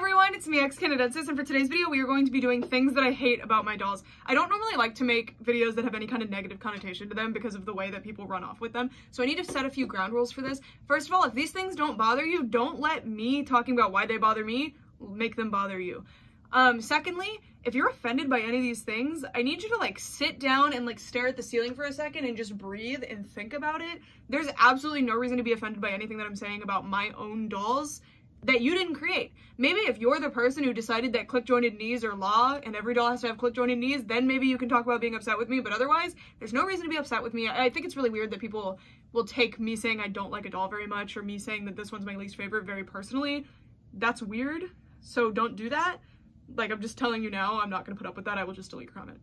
everyone, it's me, X Canadensis, and for today's video, we are going to be doing things that I hate about my dolls. I don't normally like to make videos that have any kind of negative connotation to them because of the way that people run off with them, so I need to set a few ground rules for this. First of all, if these things don't bother you, don't let me talking about why they bother me make them bother you. Um, secondly, if you're offended by any of these things, I need you to like sit down and like stare at the ceiling for a second and just breathe and think about it. There's absolutely no reason to be offended by anything that I'm saying about my own dolls that you didn't create. Maybe if you're the person who decided that click jointed knees are law and every doll has to have click jointed knees, then maybe you can talk about being upset with me. But otherwise, there's no reason to be upset with me. I think it's really weird that people will take me saying I don't like a doll very much or me saying that this one's my least favorite very personally. That's weird. So don't do that. Like I'm just telling you now, I'm not gonna put up with that. I will just delete your comment.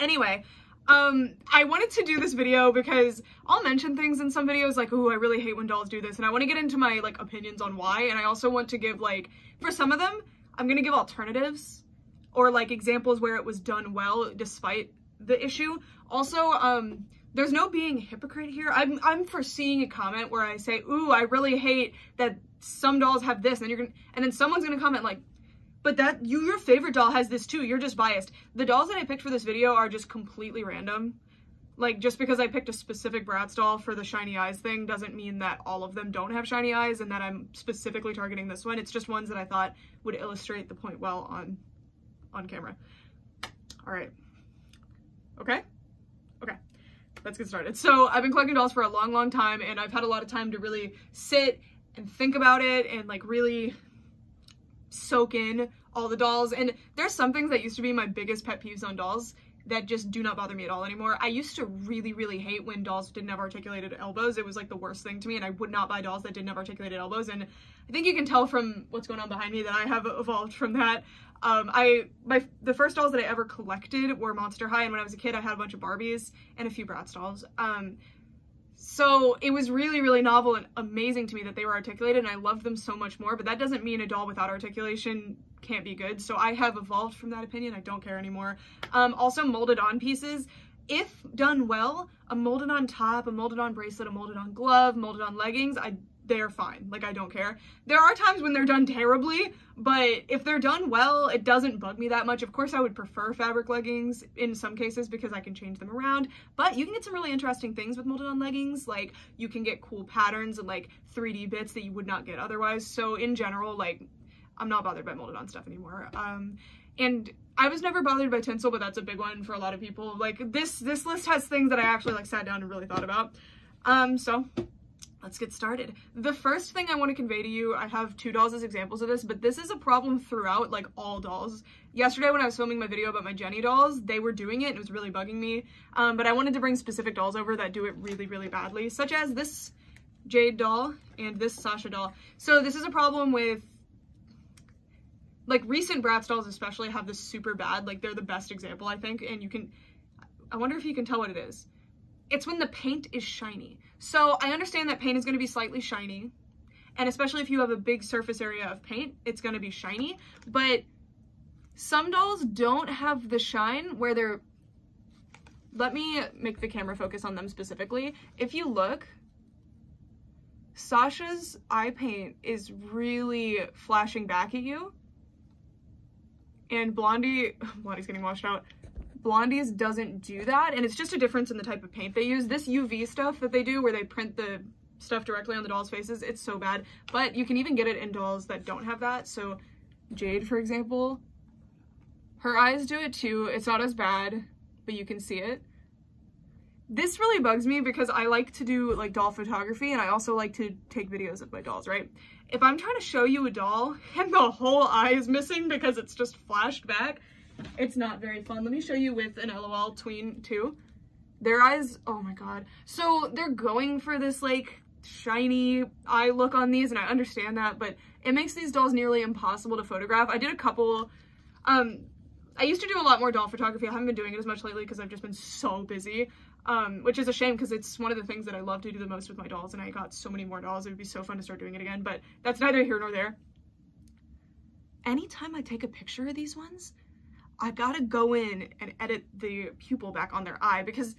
Anyway, um, I wanted to do this video because I'll mention things in some videos like, oh, I really hate when dolls do this. And I want to get into my like opinions on why. And I also want to give like, for some of them, I'm to give alternatives or like examples where it was done well despite the issue. Also, um, there's no being a hypocrite here. I'm, I'm foreseeing a comment where I say, ooh, I really hate that some dolls have this. And you're gonna, and then someone's going to comment like, but that you your favorite doll has this too. You're just biased. The dolls that I picked for this video are just completely random. Like just because I picked a specific Bratz doll for the shiny eyes thing doesn't mean that all of them don't have shiny eyes and that I'm specifically targeting this one. It's just ones that I thought would illustrate the point well on on camera. All right. Okay? Okay. Let's get started. So I've been collecting dolls for a long, long time and I've had a lot of time to really sit and think about it and like really soak in all the dolls. And there's some things that used to be my biggest pet peeves on dolls that just do not bother me at all anymore. I used to really, really hate when dolls didn't have articulated elbows. It was like the worst thing to me, and I would not buy dolls that didn't have articulated elbows. And I think you can tell from what's going on behind me that I have evolved from that. Um, I my the first dolls that I ever collected were Monster High, and when I was a kid, I had a bunch of Barbies and a few Bratz dolls. Um, so it was really, really novel and amazing to me that they were articulated and I loved them so much more, but that doesn't mean a doll without articulation can't be good. So I have evolved from that opinion. I don't care anymore. Um, also molded on pieces. If done well, a molded on top, a molded on bracelet, a molded on glove, molded on leggings, I they're fine. Like, I don't care. There are times when they're done terribly, but if they're done well, it doesn't bug me that much. Of course, I would prefer fabric leggings in some cases because I can change them around, but you can get some really interesting things with molded on leggings. Like, you can get cool patterns and, like, 3D bits that you would not get otherwise. So, in general, like, I'm not bothered by molded on stuff anymore. Um, and I was never bothered by tinsel, but that's a big one for a lot of people. Like, this, this list has things that I actually, like, sat down and really thought about. Um, so let's get started. The first thing I want to convey to you, I have two dolls as examples of this, but this is a problem throughout, like all dolls. Yesterday when I was filming my video about my Jenny dolls, they were doing it and it was really bugging me. Um, but I wanted to bring specific dolls over that do it really, really badly, such as this Jade doll and this Sasha doll. So this is a problem with like recent Bratz dolls especially have this super bad, like they're the best example I think, and you can, I wonder if you can tell what it is it's when the paint is shiny. So I understand that paint is going to be slightly shiny, and especially if you have a big surface area of paint, it's going to be shiny, but some dolls don't have the shine where they're, let me make the camera focus on them specifically. If you look, Sasha's eye paint is really flashing back at you, and Blondie, Blondie's getting washed out, Blondie's doesn't do that, and it's just a difference in the type of paint they use. This UV stuff that they do where they print the stuff directly on the dolls' faces, it's so bad. But you can even get it in dolls that don't have that. So Jade, for example, her eyes do it too. It's not as bad, but you can see it. This really bugs me because I like to do like doll photography and I also like to take videos of my dolls, right? If I'm trying to show you a doll and the whole eye is missing because it's just flashed back, it's not very fun. Let me show you with an LOL tween too. Their eyes, oh my god. So they're going for this like shiny eye look on these and I understand that, but it makes these dolls nearly impossible to photograph. I did a couple, um, I used to do a lot more doll photography. I haven't been doing it as much lately because I've just been so busy, um, which is a shame because it's one of the things that I love to do the most with my dolls and I got so many more dolls. It would be so fun to start doing it again, but that's neither here nor there. Anytime I take a picture of these ones, I gotta go in and edit the pupil back on their eye because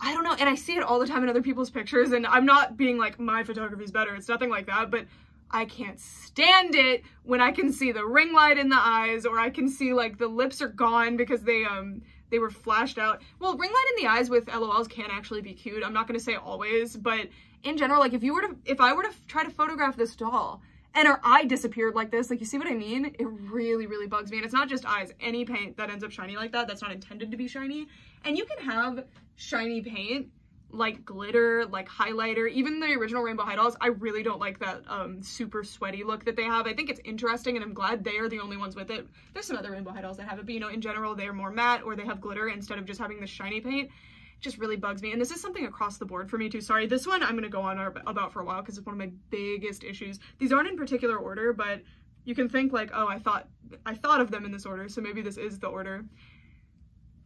I don't know, and I see it all the time in other people's pictures, and I'm not being like, my photography is better, it's nothing like that, but I can't stand it when I can see the ring light in the eyes or I can see like the lips are gone because they um they were flashed out. Well, ring light in the eyes with LOLs can actually be cute. I'm not going to say always, but in general, like if you were to if I were to try to photograph this doll and her eye disappeared like this, like you see what I mean? It really really bugs me. And it's not just eyes. Any paint that ends up shiny like that that's not intended to be shiny. And you can have shiny paint like glitter, like highlighter, even the original Rainbow High dolls, I really don't like that um, super sweaty look that they have. I think it's interesting and I'm glad they are the only ones with it. There's some other Rainbow High dolls that have it, but you know, in general, they're more matte or they have glitter instead of just having the shiny paint. Just really bugs me. And this is something across the board for me too. Sorry, this one I'm going to go on about for a while because it's one of my biggest issues. These aren't in particular order, but you can think like, oh, I thought I thought of them in this order, so maybe this is the order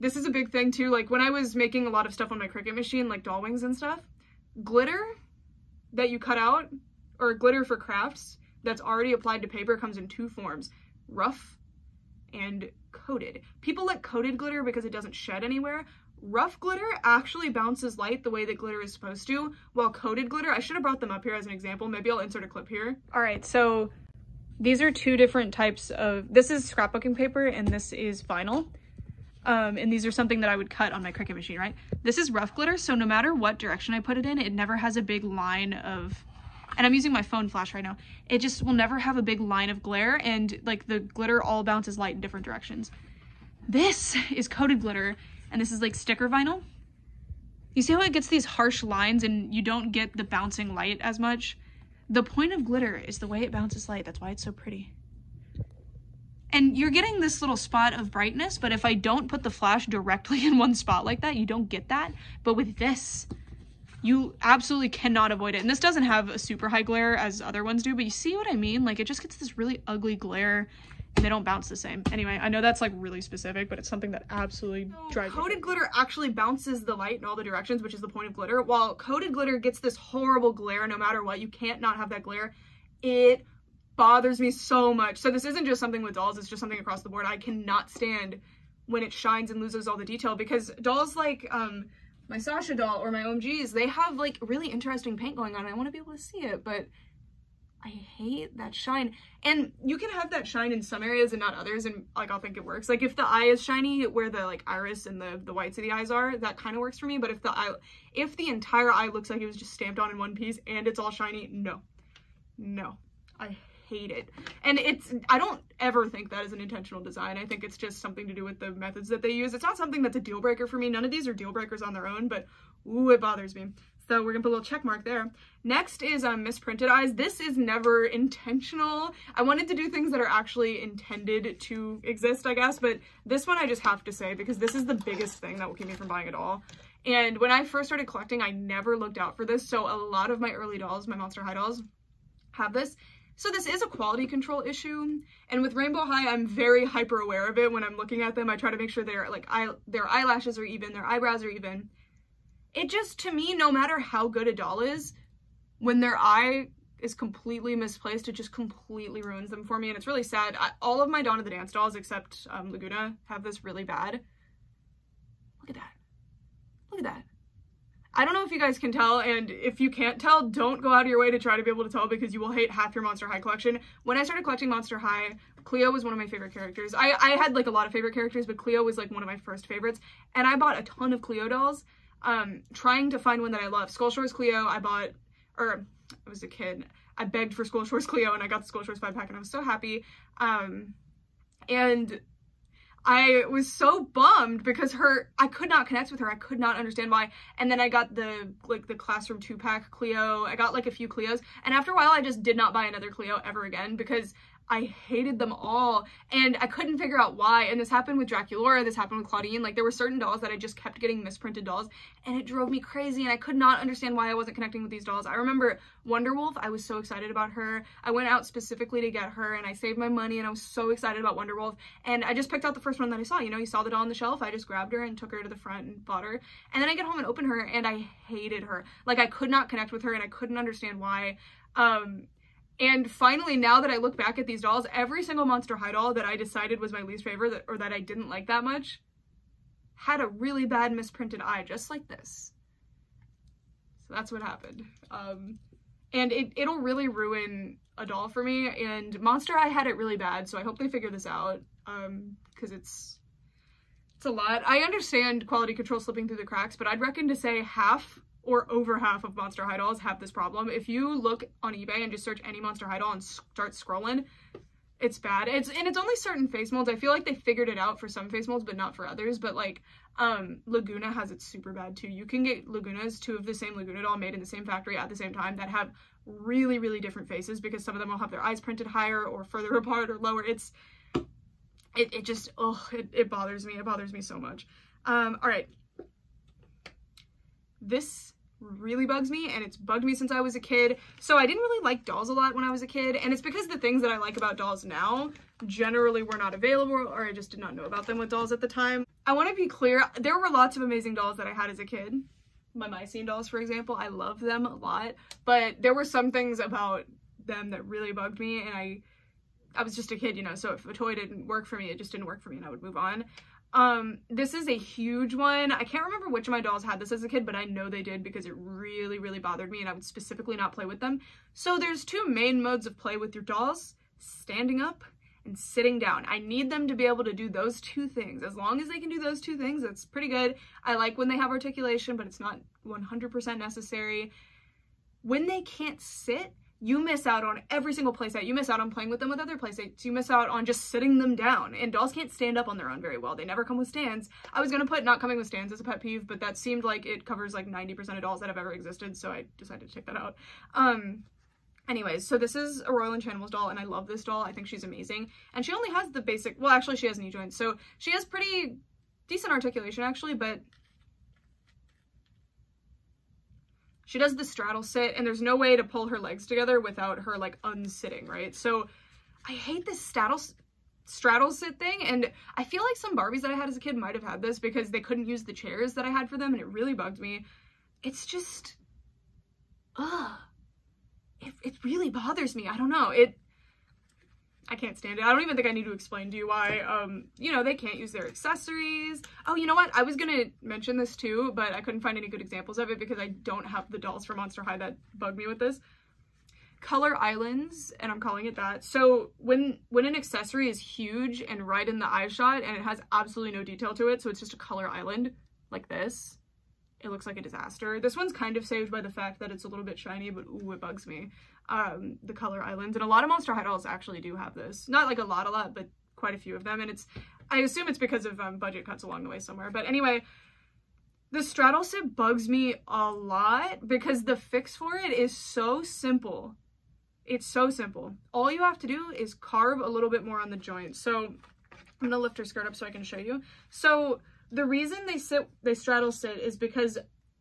this is a big thing too. Like when I was making a lot of stuff on my Cricut machine, like doll wings and stuff, glitter that you cut out or glitter for crafts that's already applied to paper comes in two forms, rough and coated. People like coated glitter because it doesn't shed anywhere. Rough glitter actually bounces light the way that glitter is supposed to, while coated glitter, I should have brought them up here as an example. Maybe I'll insert a clip here. All right, so these are two different types of, this is scrapbooking paper and this is vinyl. Um, and these are something that I would cut on my Cricut machine, right? This is rough glitter, so no matter what direction I put it in, it never has a big line of, and I'm using my phone flash right now, it just will never have a big line of glare, and like the glitter all bounces light in different directions. This is coated glitter, and this is like sticker vinyl. You see how it gets these harsh lines and you don't get the bouncing light as much? The point of glitter is the way it bounces light. That's why it's so pretty. And you're getting this little spot of brightness, but if I don't put the flash directly in one spot like that, you don't get that. But with this, you absolutely cannot avoid it. And this doesn't have a super high glare as other ones do, but you see what I mean? Like it just gets this really ugly glare and they don't bounce the same. Anyway, I know that's like really specific, but it's something that absolutely so drives Coated glitter actually bounces the light in all the directions, which is the point of glitter, while coated glitter gets this horrible glare no matter what. You can't not have that glare. It bothers me so much. So this isn't just something with dolls, it's just something across the board. I cannot stand when it shines and loses all the detail because dolls like um my Sasha doll or my OMGs, they have like really interesting paint going on. I want to be able to see it, but I hate that shine. And you can have that shine in some areas and not others, and like I'll think it works. Like if the eye is shiny where the like iris and the, the whites of the eyes are, that kind of works for me. But if the eye if the entire eye looks like it was just stamped on in one piece and it's all shiny, no. No. I hate it. And it's, I don't ever think that is an intentional design. I think it's just something to do with the methods that they use. It's not something that's a deal breaker for me. None of these are deal breakers on their own, but ooh, it bothers me. So we're gonna put a little check mark there. Next is um, misprinted eyes. This is never intentional. I wanted to do things that are actually intended to exist, I guess, but this one I just have to say because this is the biggest thing that will keep me from buying it all. And when I first started collecting, I never looked out for this. So a lot of my early dolls, my Monster High dolls, have this. So this is a quality control issue, and with Rainbow High, I'm very hyper aware of it when I'm looking at them. I try to make sure their like eye, their eyelashes are even, their eyebrows are even. It just, to me, no matter how good a doll is, when their eye is completely misplaced, it just completely ruins them for me, and it's really sad. I, all of my Dawn of the Dance dolls, except um, Laguna, have this really bad. Look at that. Look at that. I don't know if you guys can tell, and if you can't tell, don't go out of your way to try to be able to tell because you will hate half your Monster High collection. When I started collecting Monster High, Cleo was one of my favorite characters. I, I had like a lot of favorite characters, but Cleo was like one of my first favorites, and I bought a ton of Cleo dolls, um, trying to find one that I love. Skull Shores Cleo, I bought, or I was a kid, I begged for Skull Shores Cleo, and I got the Skull Shores 5 pack, and I was so happy. Um, and I was so bummed because her, I could not connect with her. I could not understand why. And then I got the, like, the Classroom 2-pack Cleo. I got, like, a few Cleos. And after a while, I just did not buy another Cleo ever again because I hated them all and I couldn't figure out why. And this happened with Draculaura, this happened with Clawdeen. Like there were certain dolls that I just kept getting misprinted dolls and it drove me crazy and I could not understand why I wasn't connecting with these dolls. I remember Wonder Wolf, I was so excited about her. I went out specifically to get her and I saved my money and I was so excited about Wonder Wolf. and I just picked out the first one that I saw. You know, you saw the doll on the shelf, I just grabbed her and took her to the front and bought her. And then I get home and open her and I hated her. Like I could not connect with her and I couldn't understand why. Um, and finally, now that I look back at these dolls, every single Monster High doll that I decided was my least favorite or that I didn't like that much had a really bad misprinted eye, just like this. So that's what happened. Um, and it, it'll really ruin a doll for me and Monster High had it really bad so I hope they figure this out um because it's it's a lot. I understand quality control slipping through the cracks but I'd reckon to say half or over half of Monster High dolls have this problem. If you look on eBay and just search any Monster High doll and start scrolling, it's bad. It's and it's only certain face molds. I feel like they figured it out for some face molds, but not for others. But like um Laguna has it super bad too. You can get Lagunas, two of the same Laguna doll made in the same factory at the same time that have really, really different faces because some of them will have their eyes printed higher or further apart or lower. It's it, it just oh it, it bothers me. It bothers me so much. Um all right. This really bugs me and it's bugged me since I was a kid. So I didn't really like dolls a lot when I was a kid and it's because the things that I like about dolls now generally were not available or I just did not know about them with dolls at the time. I want to be clear, there were lots of amazing dolls that I had as a kid. My Mycene dolls, for example, I love them a lot, but there were some things about them that really bugged me and I I was just a kid, you know, so if a toy didn't work for me, it just didn't work for me and I would move on. Um, this is a huge one. I can't remember which of my dolls had this as a kid, but I know they did because it really, really bothered me and I would specifically not play with them. So there's two main modes of play with your dolls, standing up and sitting down. I need them to be able to do those two things. As long as they can do those two things, that's pretty good. I like when they have articulation, but it's not 100% necessary. When they can't sit, you miss out on every single playset. You miss out on playing with them with other playsets. You miss out on just sitting them down. And dolls can't stand up on their own very well. They never come with stands. I was gonna put not coming with stands as a pet peeve, but that seemed like it covers like 90% of dolls that have ever existed, so I decided to take that out. Um, Anyways, so this is a Royal Enchantimals doll, and I love this doll. I think she's amazing. And she only has the basic, well, actually she has knee joints, so she has pretty decent articulation, actually, but she does the straddle sit and there's no way to pull her legs together without her like unsitting, right? So I hate this straddle straddle sit thing and I feel like some Barbies that I had as a kid might have had this because they couldn't use the chairs that I had for them and it really bugged me. It's just, ugh, it, it really bothers me. I don't know. It I can't stand it. I don't even think I need to explain to you why, um, you know, they can't use their accessories. Oh, you know what? I was gonna mention this too, but I couldn't find any good examples of it because I don't have the dolls for Monster High that bug me with this. Color islands, and I'm calling it that. So when when an accessory is huge and right in the eye shot and it has absolutely no detail to it, so it's just a color island like this, it looks like a disaster. This one's kind of saved by the fact that it's a little bit shiny, but ooh, it bugs me um, the color islands. And a lot of Monster High dolls actually do have this. Not like a lot, a lot, but quite a few of them. And it's, I assume it's because of um, budget cuts along the way somewhere. But anyway, the straddle sit bugs me a lot because the fix for it is so simple. It's so simple. All you have to do is carve a little bit more on the joint. So I'm gonna lift her skirt up so I can show you. So the reason they sit, they straddle sit is because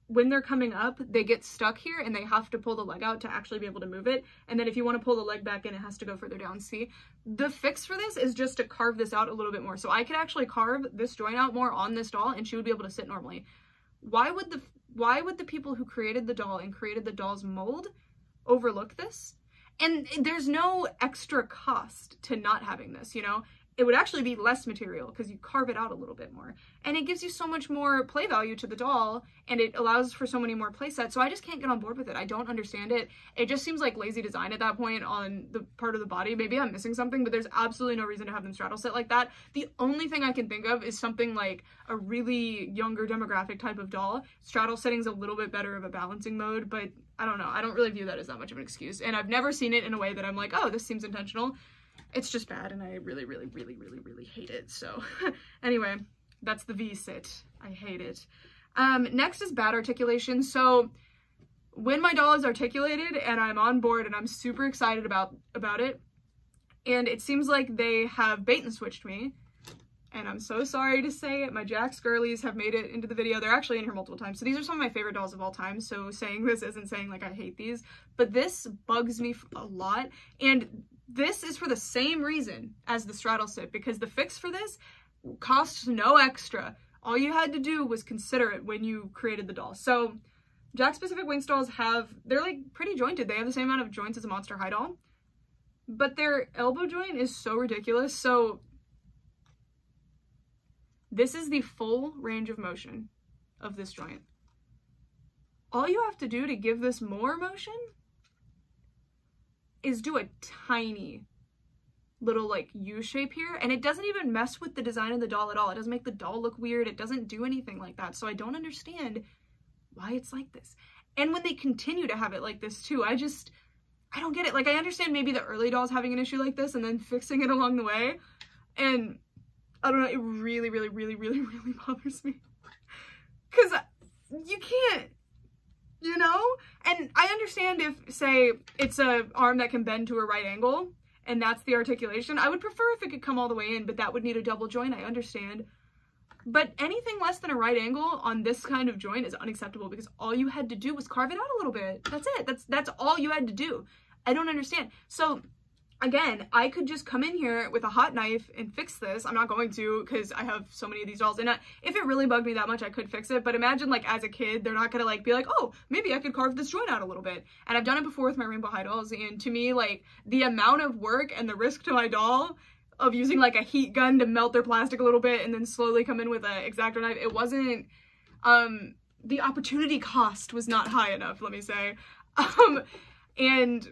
when they're coming up, they get stuck here and they have to pull the leg out to actually be able to move it. And then if you want to pull the leg back in, it has to go further down. See, the fix for this is just to carve this out a little bit more. So I could actually carve this joint out more on this doll and she would be able to sit normally. Why would the why would the people who created the doll and created the doll's mold overlook this? And there's no extra cost to not having this, you know? It would actually be less material because you carve it out a little bit more. And it gives you so much more play value to the doll and it allows for so many more play sets. So I just can't get on board with it. I don't understand it. It just seems like lazy design at that point on the part of the body. Maybe I'm missing something, but there's absolutely no reason to have them straddle sit like that. The only thing I can think of is something like a really younger demographic type of doll. Straddle setting's a little bit better of a balancing mode, but I don't know. I don't really view that as that much of an excuse. And I've never seen it in a way that I'm like, oh, this seems intentional it's just bad and I really, really, really, really, really hate it. So anyway, that's the V-sit. I hate it. Um, next is bad articulation. So when my doll is articulated and I'm on board and I'm super excited about, about it, and it seems like they have bait and switched me, and I'm so sorry to say it, my Jakks girlies have made it into the video. They're actually in here multiple times. So these are some of my favorite dolls of all time. So saying this isn't saying like I hate these, but this bugs me a lot. And this is for the same reason as the straddle sit because the fix for this costs no extra. All you had to do was consider it when you created the doll. So Jakks Pacific Wings dolls have, they're like pretty jointed. They have the same amount of joints as a Monster High doll, but their elbow joint is so ridiculous. So this is the full range of motion of this joint. All you have to do to give this more motion is do a tiny little like U shape here and it doesn't even mess with the design of the doll at all. It doesn't make the doll look weird. It doesn't do anything like that. So I don't understand why it's like this. And when they continue to have it like this too, I just, I don't get it. Like I understand maybe the early dolls having an issue like this and then fixing it along the way. And I don't know, it really, really, really, really, really bothers me. Cause you can't, you know? And I understand if, say, it's a arm that can bend to a right angle, and that's the articulation. I would prefer if it could come all the way in, but that would need a double joint, I understand. But anything less than a right angle on this kind of joint is unacceptable because all you had to do was carve it out a little bit. That's it. That's that's all you had to do. I don't understand. So again, I could just come in here with a hot knife and fix this. I'm not going to because I have so many of these dolls. And I, if it really bugged me that much, I could fix it. But imagine like as a kid, they're not going to like be like, oh, maybe I could carve this joint out a little bit. And I've done it before with my Rainbow High dolls. And to me, like the amount of work and the risk to my doll of using like a heat gun to melt their plastic a little bit and then slowly come in with an X-Acto knife, it wasn't, um, the opportunity cost was not high enough, let me say. Um, and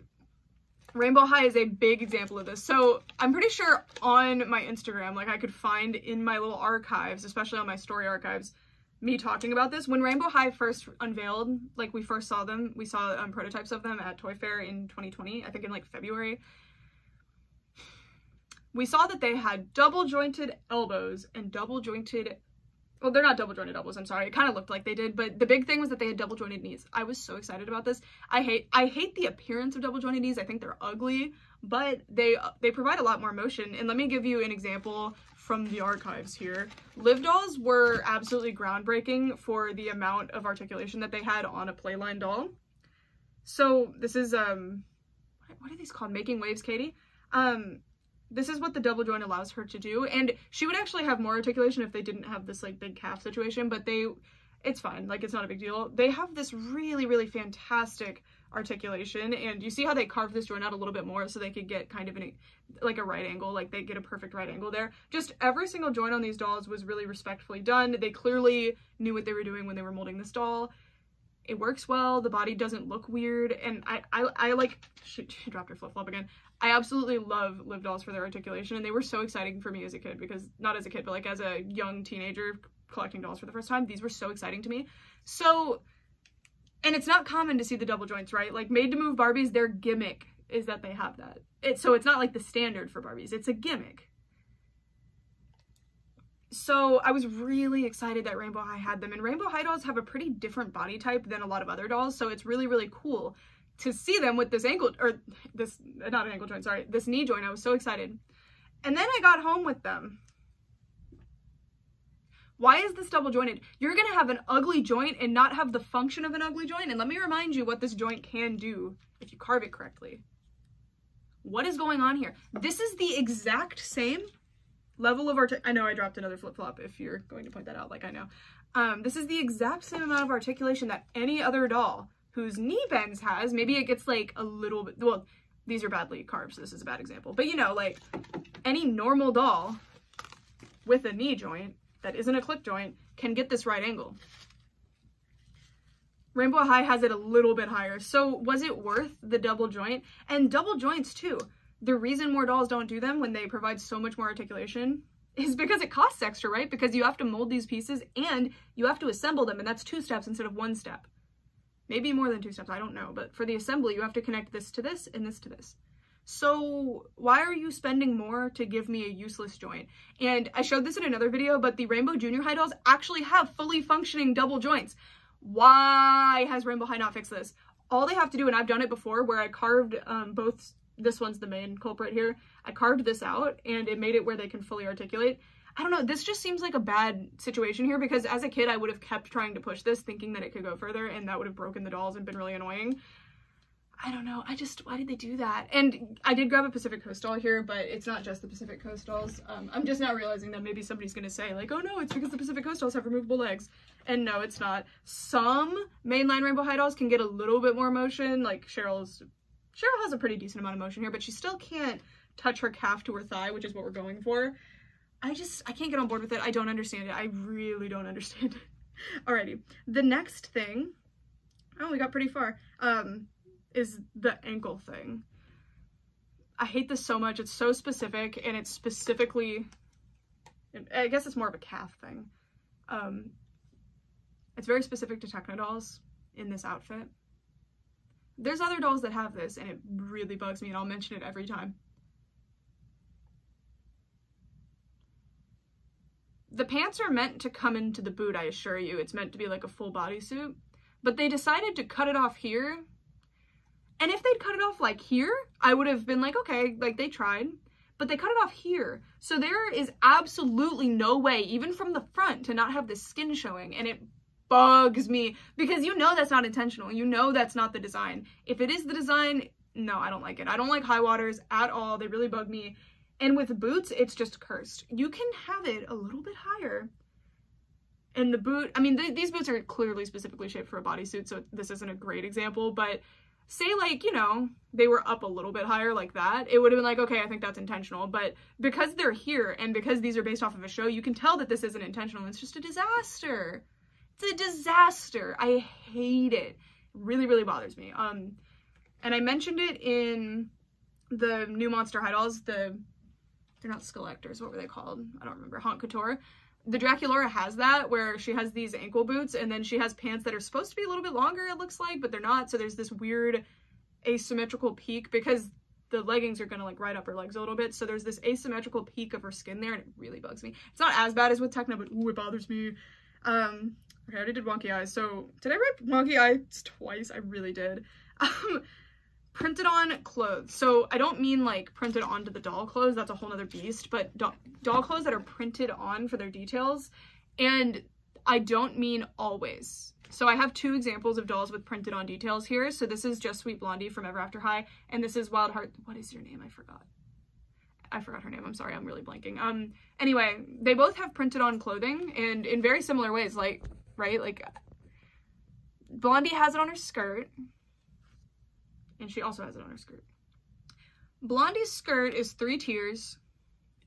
Rainbow High is a big example of this. So I'm pretty sure on my Instagram, like I could find in my little archives, especially on my story archives, me talking about this. When Rainbow High first unveiled, like we first saw them, we saw um, prototypes of them at Toy Fair in 2020, I think in like February. We saw that they had double jointed elbows and double jointed well, they're not double jointed elbows, I'm sorry. It kind of looked like they did, but the big thing was that they had double jointed knees. I was so excited about this. I hate I hate the appearance of double jointed knees. I think they're ugly, but they they provide a lot more motion. And let me give you an example from the archives here. Liv dolls were absolutely groundbreaking for the amount of articulation that they had on a playline doll. So this is um what are these called? Making waves, Katie. Um this is what the double joint allows her to do. And she would actually have more articulation if they didn't have this like big calf situation, but they, it's fine. Like it's not a big deal. They have this really, really fantastic articulation and you see how they carved this joint out a little bit more so they could get kind of an like a right angle like they get a perfect right angle there just every single joint on these dolls was really respectfully done they clearly knew what they were doing when they were molding this doll it works well the body doesn't look weird and i i, I like she, she dropped her flip-flop again I absolutely love Liv dolls for their articulation, and they were so exciting for me as a kid because not as a kid, but like as a young teenager collecting dolls for the first time, these were so exciting to me. So, and it's not common to see the double joints, right? Like made to move Barbies, their gimmick is that they have that. It, so it's not like the standard for Barbies, it's a gimmick. So I was really excited that Rainbow High had them, and Rainbow High dolls have a pretty different body type than a lot of other dolls, so it's really, really cool to see them with this ankle, or this, uh, not an ankle joint, sorry, this knee joint. I was so excited. And then I got home with them. Why is this double jointed? You're gonna have an ugly joint and not have the function of an ugly joint. And let me remind you what this joint can do if you carve it correctly. What is going on here? This is the exact same level of art. I know I dropped another flip-flop if you're going to point that out, like I know. Um, this is the exact same amount of articulation that any other doll whose knee bends has. Maybe it gets like a little bit, well, these are badly carved, so this is a bad example. But you know, like any normal doll with a knee joint that isn't a clip joint can get this right angle. Rainbow High has it a little bit higher. So was it worth the double joint? And double joints too. The reason more dolls don't do them when they provide so much more articulation is because it costs extra, right? Because you have to mold these pieces and you have to assemble them and that's two steps instead of one step. Maybe more than two steps, I don't know. But for the assembly, you have to connect this to this and this to this. So why are you spending more to give me a useless joint? And I showed this in another video, but the Rainbow Junior High dolls actually have fully functioning double joints. Why has Rainbow High not fixed this? All they have to do, and I've done it before, where I carved um, both, this one's the main culprit here, I carved this out and it made it where they can fully articulate. I don't know, this just seems like a bad situation here because as a kid I would have kept trying to push this thinking that it could go further and that would have broken the dolls and been really annoying. I don't know, I just, why did they do that? And I did grab a Pacific Coast doll here, but it's not just the Pacific Coast dolls. Um, I'm just now realizing that maybe somebody's gonna say like, oh no, it's because the Pacific Coast dolls have removable legs. And no, it's not. Some mainline Rainbow High dolls can get a little bit more motion, like Cheryl's, Cheryl has a pretty decent amount of motion here, but she still can't touch her calf to her thigh, which is what we're going for. I just, I can't get on board with it. I don't understand it. I really don't understand it. Alrighty, the next thing, oh, we got pretty far, um, is the ankle thing. I hate this so much. It's so specific and it's specifically, I guess it's more of a calf thing. Um, it's very specific to Techno dolls in this outfit. There's other dolls that have this and it really bugs me and I'll mention it every time. The pants are meant to come into the boot, I assure you. It's meant to be like a full bodysuit. But they decided to cut it off here. And if they'd cut it off like here, I would have been like, okay, like they tried. But they cut it off here. So there is absolutely no way, even from the front, to not have the skin showing. And it bugs me because you know that's not intentional. You know that's not the design. If it is the design, no, I don't like it. I don't like high waters at all. They really bug me. And with boots, it's just cursed. You can have it a little bit higher. And the boot, I mean, th these boots are clearly specifically shaped for a bodysuit, so this isn't a great example, but say like, you know, they were up a little bit higher like that, it would have been like, okay, I think that's intentional. But because they're here and because these are based off of a show, you can tell that this isn't intentional. It's just a disaster. It's a disaster. I hate it. it really, really bothers me. Um, and I mentioned it in the new Monster High Dolls, the they're not Skelektors, what were they called? I don't remember, Haute Couture. The Draculaura has that, where she has these ankle boots, and then she has pants that are supposed to be a little bit longer, it looks like, but they're not, so there's this weird asymmetrical peak, because the leggings are gonna like ride up her legs a little bit, so there's this asymmetrical peak of her skin there, and it really bugs me. It's not as bad as with Techno, but ooh, it bothers me. Um, okay, I already did wonky eyes, so did I rip wonky eyes twice? I really did. Um, printed on clothes. So I don't mean like printed onto the doll clothes, that's a whole nother beast, but do doll clothes that are printed on for their details. And I don't mean always. So I have two examples of dolls with printed on details here. So this is Just Sweet Blondie from Ever After High, and this is Wild Heart. What is your name? I forgot. I forgot her name. I'm sorry. I'm really blanking. Um, anyway, they both have printed on clothing and in very similar ways, like, right? Like, Blondie has it on her skirt and she also has it on her skirt. Blondie's skirt is three tiers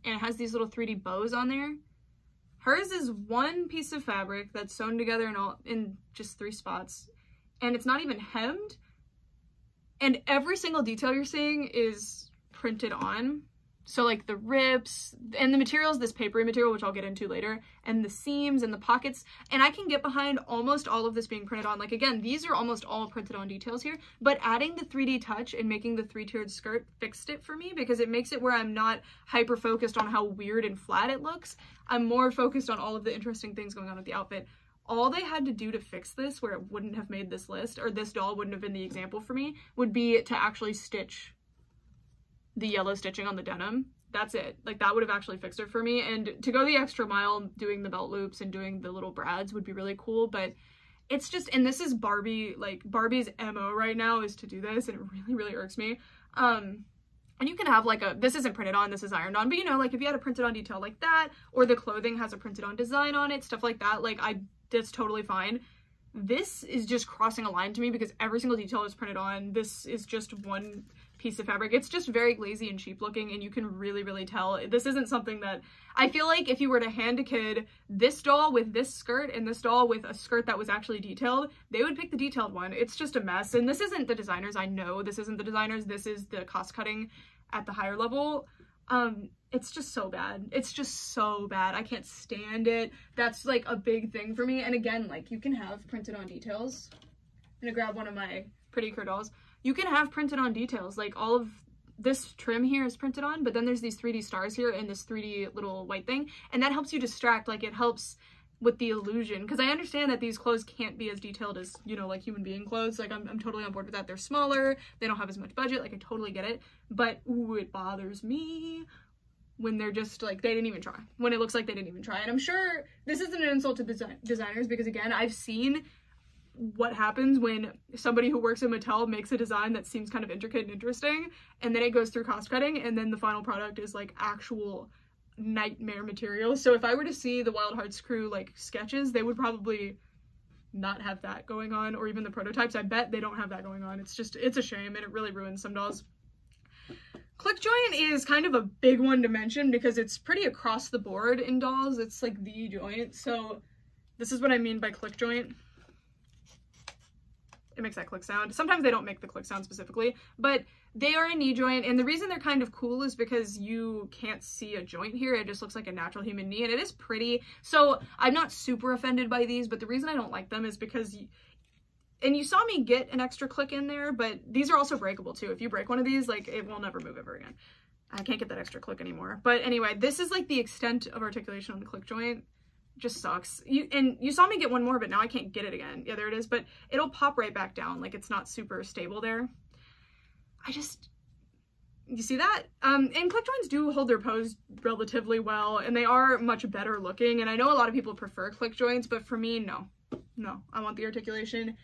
and it has these little 3D bows on there. Hers is one piece of fabric that's sewn together in all in just three spots and it's not even hemmed. And every single detail you're seeing is printed on. So like the rips and the materials, this papery material, which I'll get into later, and the seams and the pockets. And I can get behind almost all of this being printed on. Like again, these are almost all printed on details here, but adding the 3D touch and making the three-tiered skirt fixed it for me because it makes it where I'm not hyper focused on how weird and flat it looks. I'm more focused on all of the interesting things going on with the outfit. All they had to do to fix this, where it wouldn't have made this list, or this doll wouldn't have been the example for me, would be to actually stitch the yellow stitching on the denim. That's it. Like that would have actually fixed it for me. And to go the extra mile doing the belt loops and doing the little brads would be really cool. But it's just, and this is Barbie, like Barbie's MO right now is to do this and it really, really irks me. Um, and you can have like a, this isn't printed on, this is ironed on, but you know, like if you had a printed on detail like that, or the clothing has a printed on design on it, stuff like that, like I, that's totally fine. This is just crossing a line to me because every single detail is printed on. This is just one piece of fabric. It's just very lazy and cheap looking and you can really, really tell. This isn't something that, I feel like if you were to hand a kid this doll with this skirt and this doll with a skirt that was actually detailed, they would pick the detailed one. It's just a mess. And this isn't the designers, I know this isn't the designers, this is the cost cutting at the higher level. Um, it's just so bad. It's just so bad. I can't stand it. That's like a big thing for me. And again, like you can have printed on details. I'm gonna grab one of my Pretty Cure dolls you can have printed on details like all of this trim here is printed on but then there's these 3d stars here and this 3d little white thing and that helps you distract like it helps with the illusion because I understand that these clothes can't be as detailed as you know like human being clothes like I'm, I'm totally on board with that they're smaller they don't have as much budget like I totally get it but ooh it bothers me when they're just like they didn't even try when it looks like they didn't even try and I'm sure this isn't an insult to design designers because again I've seen what happens when somebody who works at Mattel makes a design that seems kind of intricate and interesting, and then it goes through cost cutting, and then the final product is like actual nightmare material. So if I were to see the Wild Hearts crew like sketches, they would probably not have that going on, or even the prototypes. I bet they don't have that going on. It's just, it's a shame, and it really ruins some dolls. Click joint is kind of a big one to mention because it's pretty across the board in dolls. It's like the joint. So this is what I mean by click joint. It makes that click sound. Sometimes they don't make the click sound specifically, but they are a knee joint. And the reason they're kind of cool is because you can't see a joint here. It just looks like a natural human knee and it is pretty. So I'm not super offended by these, but the reason I don't like them is because and you saw me get an extra click in there, but these are also breakable too. If you break one of these, like it will never move ever again. I can't get that extra click anymore. But anyway, this is like the extent of articulation on the click joint just sucks. You and you saw me get one more, but now I can't get it again. Yeah, there it is. But it'll pop right back down. Like it's not super stable there. I just you see that? Um, and click joints do hold their pose relatively well, and they are much better looking. And I know a lot of people prefer click joints, but for me, no, no. I want the articulation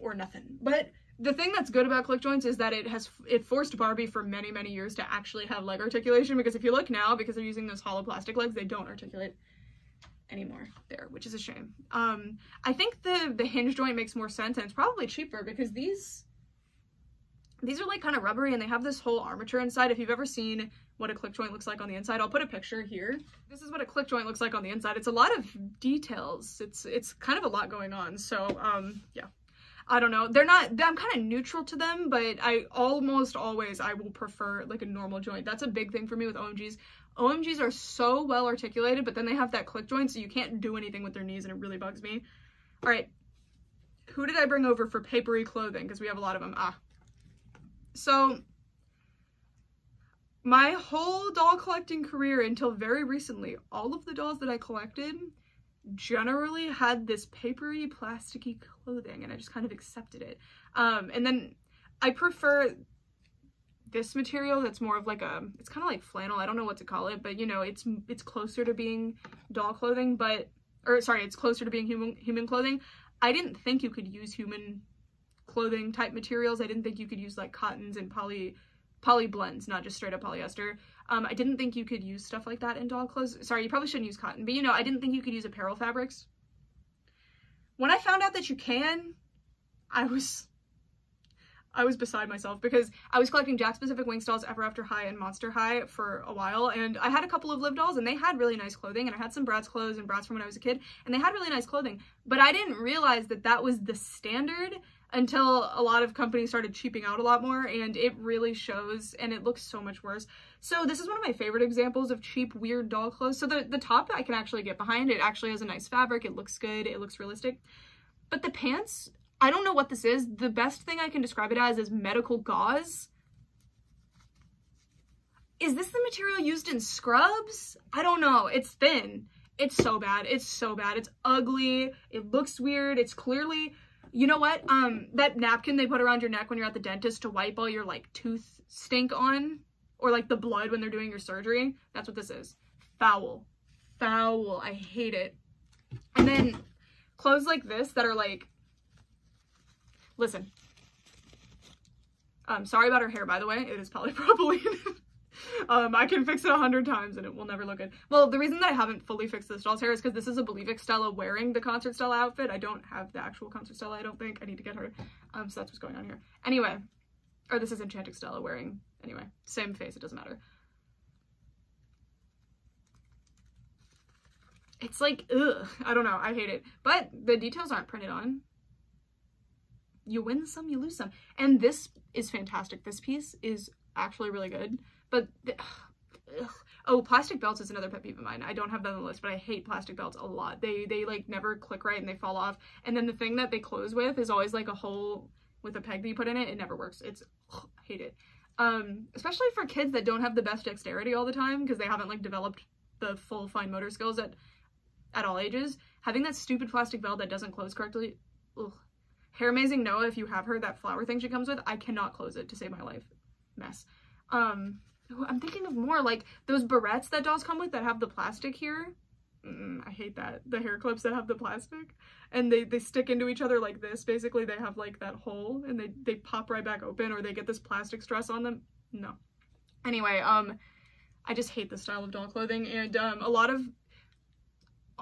or nothing. But the thing that's good about click joints is that it has it forced Barbie for many many years to actually have leg articulation because if you look now because they're using those hollow plastic legs they don't articulate anymore there, which is a shame. Um, I think the, the hinge joint makes more sense and it's probably cheaper because these, these are like kind of rubbery and they have this whole armature inside. If you've ever seen what a click joint looks like on the inside, I'll put a picture here. This is what a click joint looks like on the inside. It's a lot of details. It's, it's kind of a lot going on. So, um, yeah. I don't know. They're not, I'm kind of neutral to them, but I almost always, I will prefer like a normal joint. That's a big thing for me with OMGs. OMGs are so well articulated, but then they have that click joint, so you can't do anything with their knees, and it really bugs me. All right, who did I bring over for papery clothing? Because we have a lot of them. Ah. So, my whole doll collecting career until very recently, all of the dolls that I collected generally had this papery, plasticky clothing, and I just kind of accepted it. Um, and then I prefer this material that's more of like a it's kind of like flannel i don't know what to call it but you know it's it's closer to being doll clothing but or sorry it's closer to being human human clothing. I didn't think you could use human clothing type materials. I didn't think you could use like cottons and poly poly blends not just straight up polyester. Um i didn't think you could use stuff like that in doll clothes. Sorry you probably shouldn't use cotton but you know i didn't think you could use apparel fabrics. When i found out that you can i was I was beside myself because I was collecting Jakks Pacific Wings dolls Ever After High and Monster High for a while and I had a couple of Liv dolls and they had really nice clothing and I had some Bratz clothes and Bratz from when I was a kid and they had really nice clothing but I didn't realize that that was the standard until a lot of companies started cheaping out a lot more and it really shows and it looks so much worse. So this is one of my favorite examples of cheap weird doll clothes. So the, the top I can actually get behind. It actually has a nice fabric. It looks good. It looks realistic. But the pants I don't know what this is. The best thing I can describe it as is medical gauze. Is this the material used in scrubs? I don't know. It's thin. It's so bad. It's so bad. It's ugly. It looks weird. It's clearly, you know what? Um, that napkin they put around your neck when you're at the dentist to wipe all your like tooth stink on or like the blood when they're doing your surgery. That's what this is. Foul. Foul. I hate it. And then clothes like this that are like Listen. Um, sorry about her hair, by the way. It is polypropylene. um, I can fix it a hundred times and it will never look good. Well, the reason that I haven't fully fixed this doll's hair is because this is a Believe It Stella wearing the concert Stella outfit. I don't have the actual concert Stella, I don't think. I need to get her. Um, so that's what's going on here. Anyway, or this is Enchanting Stella wearing, anyway, same face, it doesn't matter. It's like, ugh, I don't know, I hate it. But the details aren't printed on you win some, you lose some. And this is fantastic. This piece is actually really good. But, the, ugh. oh, plastic belts is another pet peeve of mine. I don't have that on the list, but I hate plastic belts a lot. They, they like never click right and they fall off. And then the thing that they close with is always like a hole with a peg that you put in it. It never works. It's, ugh, I hate it. Um, especially for kids that don't have the best dexterity all the time because they haven't like developed the full fine motor skills at, at all ages. Having that stupid plastic belt that doesn't close correctly, ugh, Hair Amazing Noah, if you have her, that flower thing she comes with, I cannot close it to save my life. Mess. Um, I'm thinking of more, like those barrettes that dolls come with that have the plastic here. Mm, I hate that. The hair clips that have the plastic and they, they stick into each other like this. Basically, they have like that hole and they, they pop right back open or they get this plastic stress on them. No. Anyway, um, I just hate this style of doll clothing and um, a lot of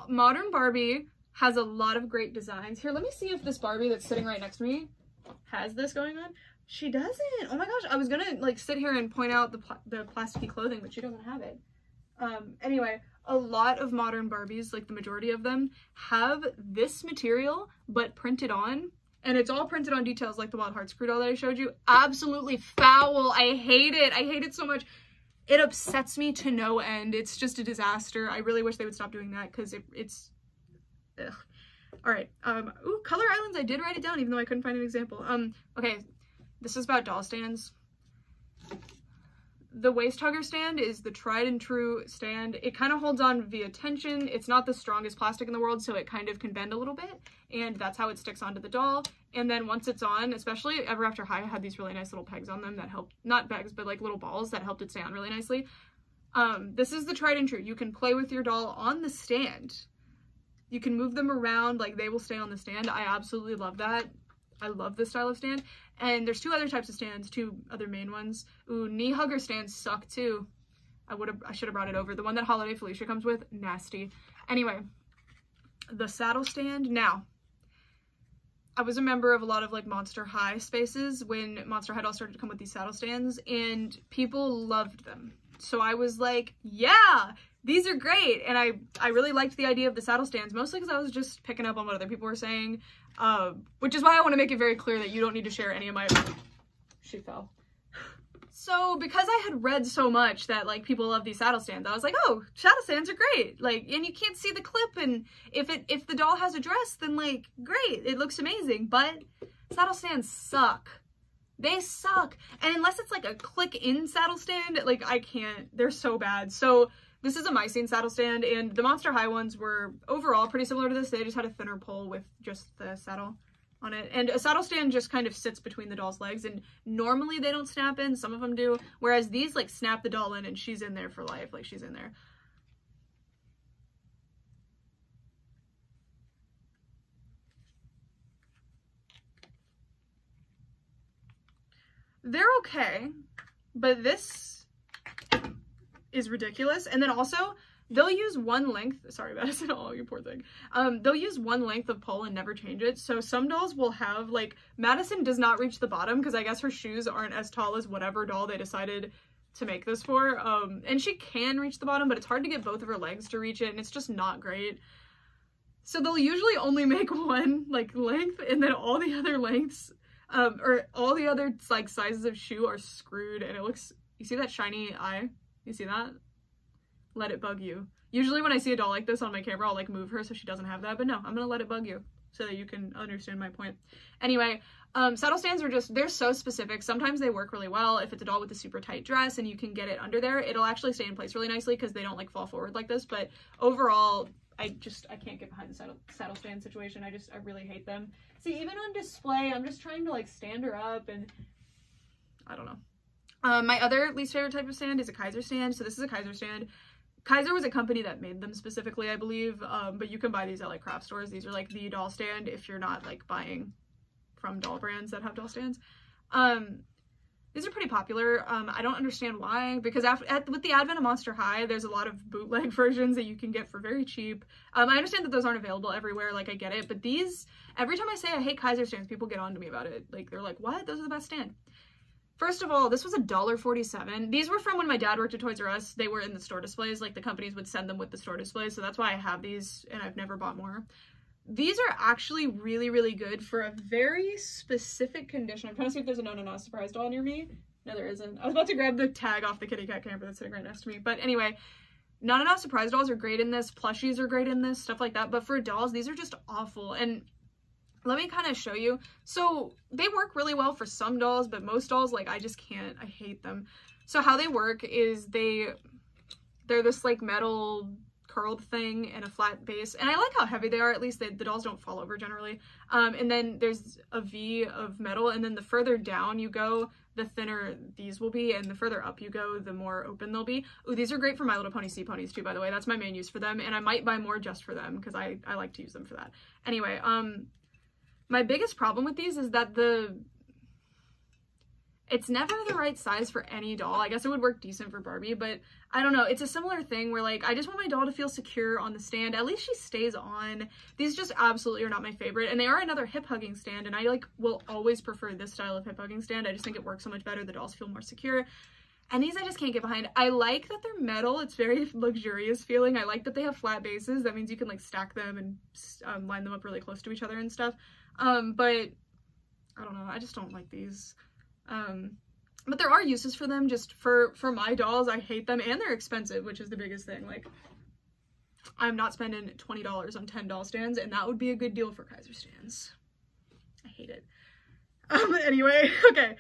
modern Barbie has a lot of great designs. Here, let me see if this Barbie that's sitting right next to me has this going on. She doesn't. Oh my gosh, I was gonna like sit here and point out the, pl the plasticky clothing, but she doesn't have it. Um, anyway, a lot of modern Barbies, like the majority of them, have this material, but printed on. and it's all printed on details like the Wild Hearts Crew doll that I showed you. Absolutely foul. I hate it. I hate it so much. It upsets me to no end. It's just a disaster. I really wish they would stop doing that because it, it's... Ugh. All right. Um, ooh, Color Islands. I did write it down even though I couldn't find an example. Um, okay. This is about doll stands the waist hugger stand is the tried and true stand. It kind of holds on via tension. It's not the strongest plastic in the world, so it kind of can bend a little bit, and that's how it sticks onto the doll. And then once it's on, especially Ever After High had these really nice little pegs on them that helped, not pegs, but like little balls that helped it stay on really nicely. Um, this is the tried and true. You can play with your doll on the stand. You can move them around, like they will stay on the stand. I absolutely love that. I love this style of stand. And there's two other types of stands, two other main ones. Ooh, knee hugger stands suck too. I would have, I should have brought it over. The one that Holiday Felicia comes with, nasty. Anyway, the saddle stand. Now, I was a member of a lot of like Monster High spaces when Monster High all started to come with these saddle stands and people loved them. So I was like, yeah, these are great. And I, I really liked the idea of the saddle stands, mostly because I was just picking up on what other people were saying. Uh, which is why I want to make it very clear that you don't need to share any of my... She fell. So because I had read so much that like people love these saddle stands, I was like, oh, saddle stands are great. Like, and you can't see the clip, and if it if the doll has a dress, then like great, it looks amazing. But saddle stands suck. They suck. And unless it's like a click in saddle stand, like I can't. They're so bad. So this is a My Scene saddle stand, and the Monster High ones were overall pretty similar to this. They just had a thinner pole with just the saddle on it. And a saddle stand just kind of sits between the doll's legs, and normally they don't snap in. Some of them do. Whereas these, like, snap the doll in, and she's in there for life. Like, she's in there. They're okay, but this is ridiculous. And then also, they'll use one length, sorry Madison, oh you poor thing. Um, they'll use one length of pole and never change it. So some dolls will have, like, Madison does not reach the bottom because I guess her shoes aren't as tall as whatever doll they decided to make this for. Um, and she can reach the bottom, but it's hard to get both of her legs to reach it and it's just not great. So they'll usually only make one, like, length and then all the other lengths, um, or all the other, like, sizes of shoe are screwed and it looks, you see that shiny eye? You see that? Let it bug you. Usually when I see a doll like this on my camera, I'll like move her so she doesn't have that, but no, I'm gonna let it bug you so that you can understand my point. Anyway, um, saddle stands are just, they're so specific. Sometimes they work really well. If it's a doll with a super tight dress and you can get it under there, it'll actually stay in place really nicely because they don't like fall forward like this. But overall, I just, I can't get behind the saddle, saddle stand situation. I just, I really hate them. See, even on display, I'm just trying to like stand her up and I don't know. Um, my other least favorite type of stand is a Kaiser stand. So this is a Kaiser stand. Kaiser was a company that made them specifically, I believe, um, but you can buy these at like craft stores. These are like the doll stand if you're not like buying from doll brands that have doll stands. Um, these are pretty popular. Um, I don't understand why, because after, at, with the advent of Monster High, there's a lot of bootleg versions that you can get for very cheap. Um, I understand that those aren't available everywhere, like I get it, but these, every time I say I hate Kaiser stands, people get on to me about it. Like, they're like, what? Those are the best stand. First of all, this was a dollar forty-seven. These were from when my dad worked at Toys R Us. They were in the store displays, like the companies would send them with the store displays, so that's why I have these and I've never bought more. These are actually really, really good for a very specific condition. I'm trying to see if there's a No No No Surprise doll near me. No, there isn't. I was about to grab the tag off the kitty cat camper that's sitting right next to me. But anyway, No No No Surprise dolls are great in this. Plushies are great in this, stuff like that. But for dolls, these are just awful. And let me kind of show you. So they work really well for some dolls, but most dolls, like I just can't, I hate them. So how they work is they, they're this like metal curled thing and a flat base. And I like how heavy they are, at least they, the dolls don't fall over generally. Um, and then there's a V of metal and then the further down you go, the thinner these will be and the further up you go, the more open they'll be. Ooh, these are great for My Little Pony Sea Ponies too, by the way. That's my main use for them and I might buy more just for them because I, I like to use them for that. Anyway, um, my biggest problem with these is that the it's never the right size for any doll. I guess it would work decent for Barbie, but I don't know. It's a similar thing where like, I just want my doll to feel secure on the stand. At least she stays on. These just absolutely are not my favorite. And they are another hip hugging stand. And I like will always prefer this style of hip hugging stand. I just think it works so much better. The dolls feel more secure. And these I just can't get behind. I like that they're metal. It's very luxurious feeling. I like that they have flat bases. That means you can like stack them and um, line them up really close to each other and stuff. Um, but I don't know. I just don't like these. Um, but there are uses for them just for for my dolls i hate them and they're expensive which is the biggest thing like i'm not spending $20 on 10 doll stands and that would be a good deal for kaiser stands i hate it um anyway okay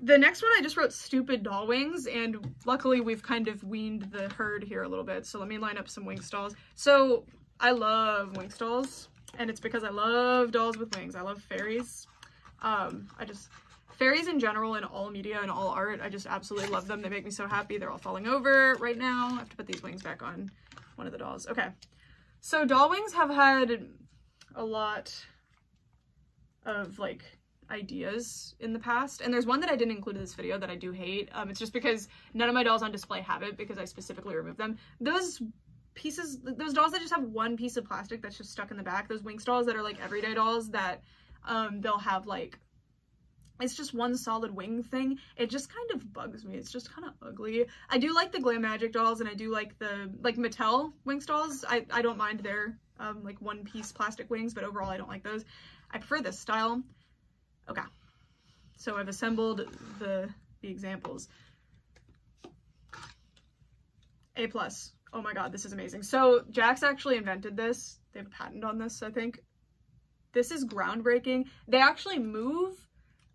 the next one i just wrote stupid doll wings and luckily we've kind of weaned the herd here a little bit so let me line up some wing stalls so i love wing stalls and it's because i love dolls with wings i love fairies um i just Fairies in general in all media and all art, I just absolutely love them. They make me so happy. They're all falling over right now. I have to put these wings back on one of the dolls. Okay. So doll wings have had a lot of like ideas in the past and there's one that I didn't include in this video that I do hate um, it's just because none of my dolls on display have it because I specifically removed them those pieces those dolls that just have one piece of plastic that's just stuck in the back those wing dolls that are like everyday dolls that um, they'll have like it's just one solid wing thing. It just kind of bugs me. It's just kind of ugly. I do like the Glam Magic dolls and I do like the, like Mattel wing dolls. I, I don't mind their um, like one piece plastic wings, but overall I don't like those. I prefer this style. Okay. So I've assembled the, the examples. A plus. Oh my god, this is amazing. So Jakks actually invented this. They have a patent on this, I think. This is groundbreaking. They actually move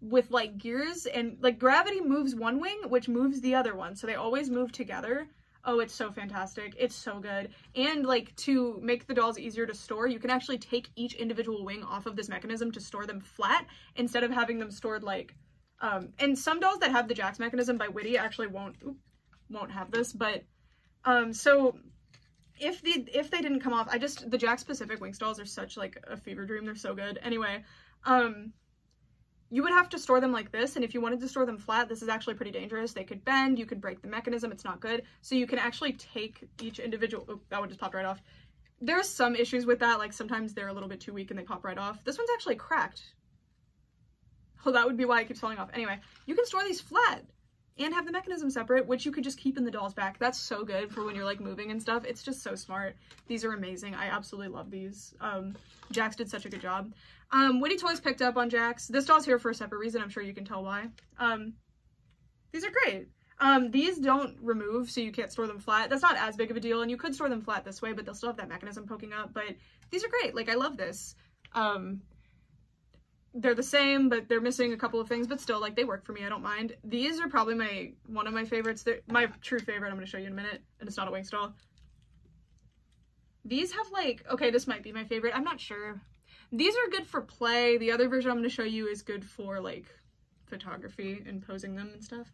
with like gears and like gravity moves one wing, which moves the other one. So they always move together. Oh, it's so fantastic. It's so good. And like to make the dolls easier to store, you can actually take each individual wing off of this mechanism to store them flat instead of having them stored like um and some dolls that have the Jakks mechanism by Witty actually won't won't have this, but um so if the if they didn't come off, I just the Jakks Pacific wing dolls are such like a fever dream. They're so good. Anyway, um you would have to store them like this, and if you wanted to store them flat, this is actually pretty dangerous. They could bend, you could break the mechanism, it's not good. So you can actually take each individual, oh, that one just popped right off. There's some issues with that, like sometimes they're a little bit too weak and they pop right off. This one's actually cracked. Oh, that would be why it keeps falling off. Anyway, you can store these flat and have the mechanism separate, which you could just keep in the doll's back. That's so good for when you're like moving and stuff. It's just so smart. These are amazing. I absolutely love these. Um, Jakks did such a good job. Um, Witty Toys picked up on Jakks. This doll's here for a separate reason. I'm sure you can tell why. Um, these are great. Um, these don't remove, so you can't store them flat. That's not as big of a deal, and you could store them flat this way, but they'll still have that mechanism poking up. But these are great. Like, I love this. Um, they're the same, but they're missing a couple of things, but still, like, they work for me. I don't mind. These are probably my one of my favorites. They're my true favorite. I'm going to show you in a minute, and it's not a wing stall. These have, like, okay, this might be my favorite. I'm not sure. These are good for play. The other version I'm going to show you is good for, like, photography and posing them and stuff.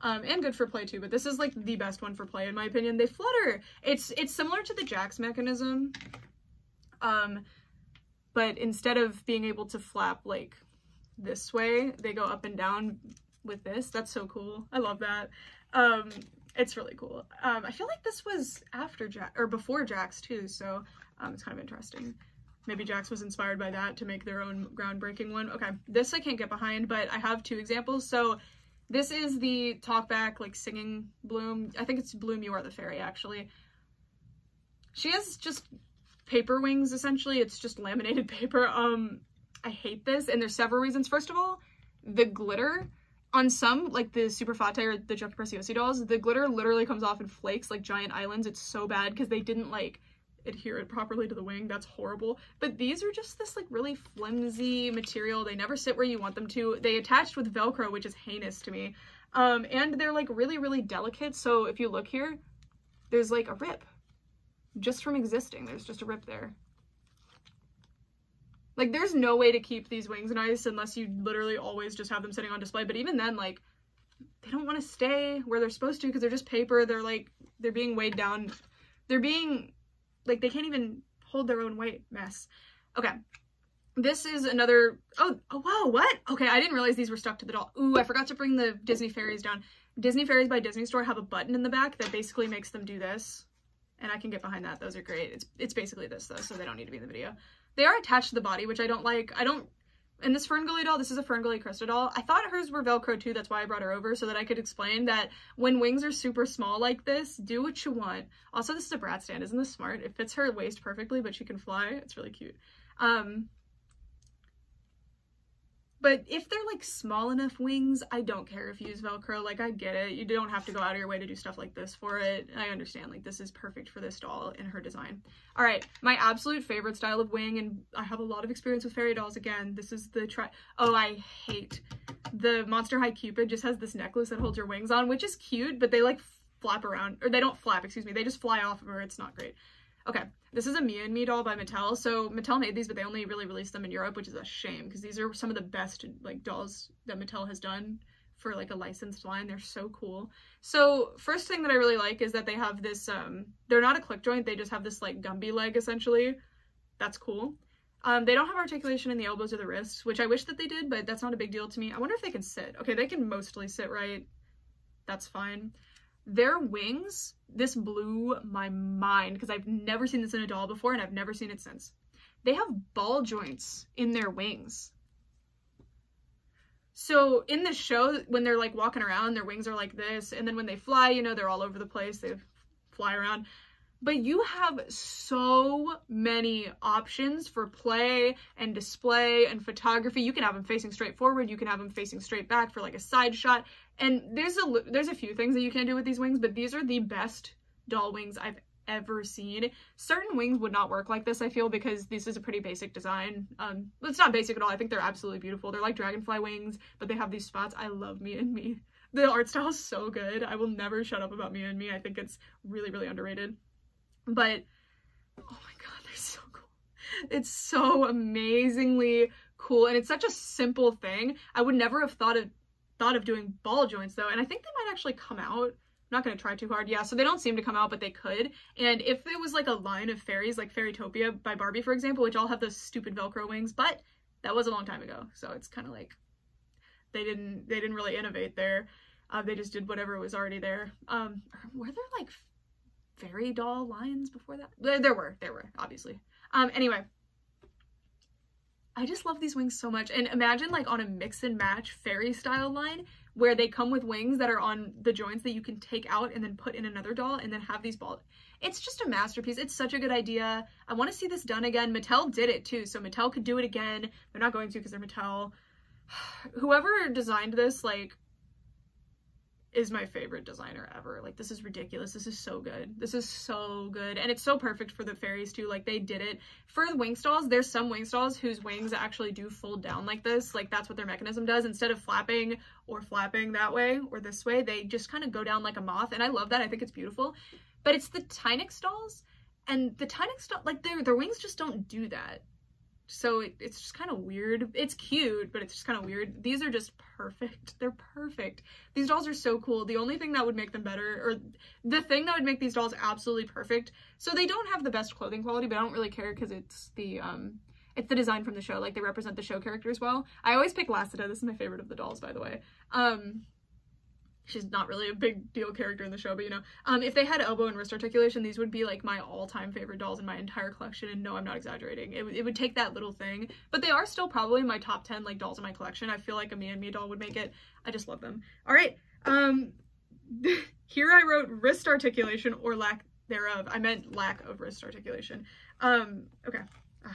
Um, and good for play too, but this is like the best one for play in my opinion. They flutter. It's it's similar to the Jakks mechanism. Um, but instead of being able to flap like this way, they go up and down with this. That's so cool. I love that. Um, it's really cool. Um, I feel like this was after Jakks or before Jakks too, so um, it's kind of interesting. Maybe Jakks was inspired by that to make their own groundbreaking one. Okay, this I can't get behind, but I have two examples. So this is the talkback like singing Bloom. I think it's Bloom You Are the Fairy actually. She is just paper wings essentially. It's just laminated paper. Um, I hate this and there's several reasons. First of all, the glitter on some, like the Super Fate or the Giochi Preziosi dolls, the glitter literally comes off in flakes like giant islands. It's so bad because they didn't like adhere it properly to the wing. That's horrible. But these are just this like really flimsy material. They never sit where you want them to. They attached with Velcro, which is heinous to me. Um, and they're like really, really delicate. So if you look here, there's like a rip just from existing. There's just a rip there. Like, there's no way to keep these wings nice unless you literally always just have them sitting on display. But even then, like, they don't want to stay where they're supposed to because they're just paper. They're, like, they're being weighed down. They're being, like, they can't even hold their own weight. Mess. Okay. This is another, oh, oh, wow, what? Okay, I didn't realize these were stuck to the doll. Ooh, I forgot to bring the Disney Fairies down. Disney Fairies by Disney Store have a button in the back that basically makes them do this and I can get behind that. Those are great. It's, it's basically this though, so they don't need to be in the video. They are attached to the body, which I don't like. I don't, and this Ferngully doll, this is a Ferngully Crysta doll. I thought hers were Velcro too, that's why I brought her over, so that I could explain that when wings are super small like this, do what you want. Also, this is a Bratz stand, isn't this smart? It fits her waist perfectly, but she can fly. It's really cute. Um, but if they're like small enough wings, I don't care if you use Velcro. Like I get it. You don't have to go out of your way to do stuff like this for it. I understand like this is perfect for this doll in her design. All right, my absolute favorite style of wing, and I have a lot of experience with fairy dolls again. This is the try. Oh, I hate the Monster High Cupid just has this necklace that holds her wings on, which is cute, but they like flap around, or they don't flap, excuse me. They just fly off of her. It's not great. Okay, this is a Mia and Me doll by Mattel. So Mattel made these, but they only really released them in Europe, which is a shame because these are some of the best like dolls that Mattel has done for like a licensed line. They're so cool. So first thing that I really like is that they have this, um, they're not a click joint. They just have this like Gumby leg essentially. That's cool. Um, they don't have articulation in the elbows or the wrists, which I wish that they did, but that's not a big deal to me. I wonder if they can sit. Okay, they can mostly sit right. That's fine. Their wings, this blew my mind because I've never seen this in a doll before and I've never seen it since. They have ball joints in their wings. So in the show, when they're like walking around, their wings are like this. And then when they fly, you know, they're all over the place. They fly around. But you have so many options for play and display and photography. You can have them facing straight forward. You can have them facing straight back for like a side shot. And there's a there's a few things that you can do with these wings, but these are the best doll wings I've ever seen. Certain wings would not work like this, I feel, because this is a pretty basic design. Um, it's not basic at all. I think they're absolutely beautiful. They're like dragonfly wings, but they have these spots. I love Mia and Me. The art style is so good. I will never shut up about Mia and Me. I think it's really, really underrated. But, oh my god, they're so cool. It's so amazingly cool, and it's such a simple thing. I would never have thought of thought of doing ball joints though, and I think they might actually come out. I'm not gonna try too hard. Yeah, so they don't seem to come out, but they could. And if it was like a line of fairies, like Fairytopia by Barbie, for example, which all have those stupid Velcro wings, but that was a long time ago, so it's kind of like they didn't they didn't really innovate there. Uh, they just did whatever was already there. Um, were there like fairy doll lines before that? There, there were, there were, obviously. Um, anyway, I just love these wings so much. And imagine like on a mix and match fairy style line where they come with wings that are on the joints that you can take out and then put in another doll and then have these balls. It's just a masterpiece. It's such a good idea. I want to see this done again. Mattel did it too, so Mattel could do it again. They're not going to because they're Mattel. Whoever designed this, like, is my favorite designer ever. Like this is ridiculous. This is so good. This is so good. And it's so perfect for the fairies too. Like they did it. For the wing stalls, there's some wing stalls whose wings actually do fold down like this. Like that's what their mechanism does. Instead of flapping or flapping that way or this way, they just kind of go down like a moth. And I love that. I think it's beautiful. But it's the Tynex dolls and the Tynex doll, like their, their wings just don't do that so it, it's just kind of weird. It's cute, but it's just kind of weird. These are just perfect. They're perfect. These dolls are so cool. The only thing that would make them better, or the thing that would make these dolls absolutely perfect, so they don't have the best clothing quality, but I don't really care because it's the, um, it's the design from the show. Like, they represent the show characters well. I always pick Lassita. This is my favorite of the dolls, by the way. Um, she's not really a big deal character in the show, but you know, um, if they had elbow and wrist articulation, these would be like my all-time favorite dolls in my entire collection, and no, I'm not exaggerating. It, it would take that little thing, but they are still probably my top 10 like dolls in my collection. I feel like a Mia and Me doll would make it. I just love them. All right, um, here I wrote wrist articulation or lack thereof. I meant lack of wrist articulation. Um, okay. Ugh.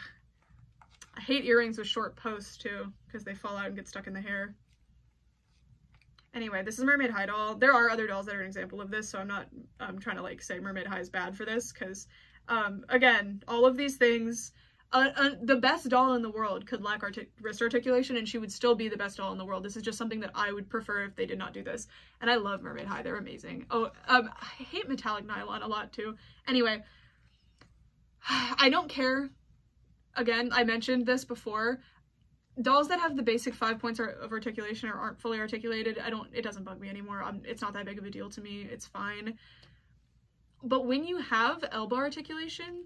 I hate earrings with short posts too, because they fall out and get stuck in the hair. Anyway, this is Mermaid High doll. There are other dolls that are an example of this, so I'm not um, trying to like say Mermaid High is bad for this, because um, again, all of these things, uh, uh, the best doll in the world could lack artic wrist articulation and she would still be the best doll in the world. This is just something that I would prefer if they did not do this. And I love Mermaid High, they're amazing. Oh, um, I hate metallic nylon a lot too. Anyway, I don't care. Again, I mentioned this before dolls that have the basic five points of articulation or aren't fully articulated, I don't, it doesn't bug me anymore. I'm, it's not that big of a deal to me. It's fine. But when you have elbow articulation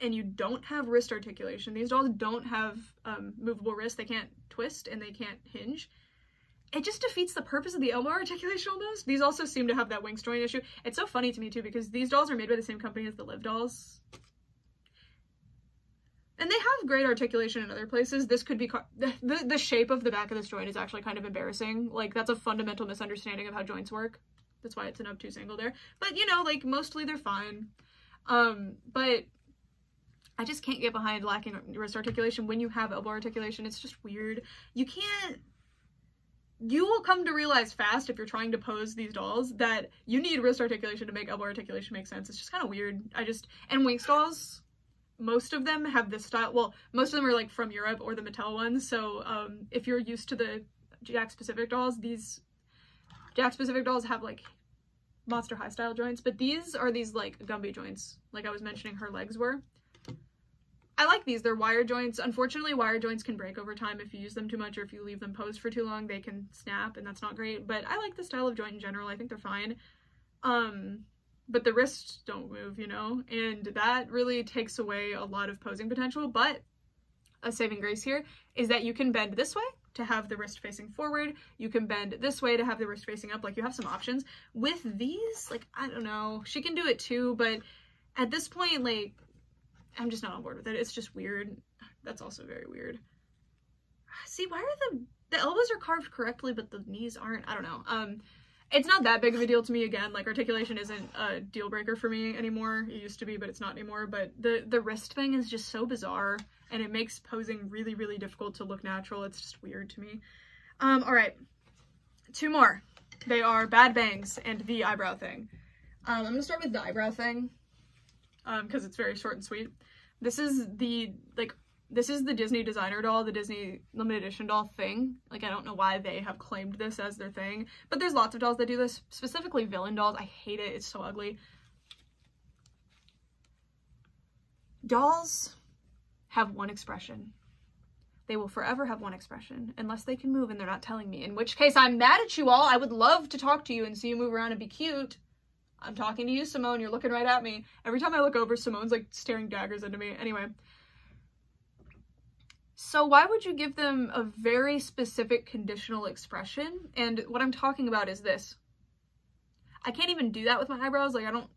and you don't have wrist articulation, these dolls don't have um, movable wrists. They can't twist and they can't hinge. It just defeats the purpose of the elbow articulation almost. These also seem to have that wing joint issue. It's so funny to me too because these dolls are made by the same company as the Liv dolls. And they have great articulation in other places. This could be, the, the, the shape of the back of this joint is actually kind of embarrassing. Like, that's a fundamental misunderstanding of how joints work. That's why it's an obtuse angle there. But, you know, like, mostly they're fine. Um, but I just can't get behind lacking wrist articulation when you have elbow articulation. It's just weird. You can't you will come to realize fast if you're trying to pose these dolls that you need wrist articulation to make elbow articulation make sense. It's just kind of weird. I just and Winx dolls, most of them have this style. Well, most of them are like from Europe or the Mattel ones. So um, if you're used to the Jakks Pacific dolls, these Jakks Pacific dolls have like Monster High style joints, but these are these like Gumby joints, like I was mentioning her legs were. I like these. They're wire joints. Unfortunately, wire joints can break over time if you use them too much or if you leave them posed for too long, they can snap and that's not great. But I like the style of joint in general. I think they're fine. Um, but the wrists don't move, you know? And that really takes away a lot of posing potential. But a saving grace here is that you can bend this way to have the wrist facing forward. You can bend this way to have the wrist facing up. Like you have some options. With these, like, I don't know. She can do it too, but at this point, like, I'm just not on board with it. It's just weird. That's also very weird. See, why are the the elbows are carved correctly, but the knees aren't? I don't know. Um, it's not that big of a deal to me. Again, like articulation isn't a deal breaker for me anymore. It used to be, but it's not anymore. But the the wrist thing is just so bizarre, and it makes posing really really difficult to look natural. It's just weird to me. Um, all right, two more. They are bad bangs and the eyebrow thing. Um, I'm gonna start with the eyebrow thing um because it's very short and sweet. This is the, like, this is the Disney designer doll, the Disney limited edition doll thing. Like, I don't know why they have claimed this as their thing, but there's lots of dolls that do this, specifically villain dolls. I hate it. It's so ugly. Dolls have one expression. They will forever have one expression, unless they can move and they're not telling me, in which case I'm mad at you all. I would love to talk to you and see you move around and be cute. I'm talking to you, Simone. You're looking right at me. Every time I look over, Simone's like staring daggers into me. Anyway. So why would you give them a very specific conditional expression? And what I'm talking about is this. I can't even do that with my eyebrows. Like I don't,